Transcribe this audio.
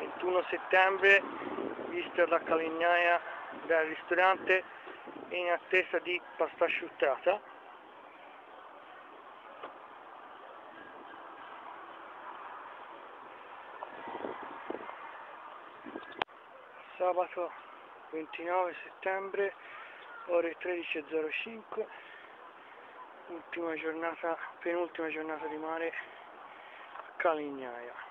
21 settembre, vista la calignaia del ristorante in attesa di pasta asciuttata. Sabato 29 settembre, ore 13.05, ultima giornata, penultima giornata di mare a Calignaia.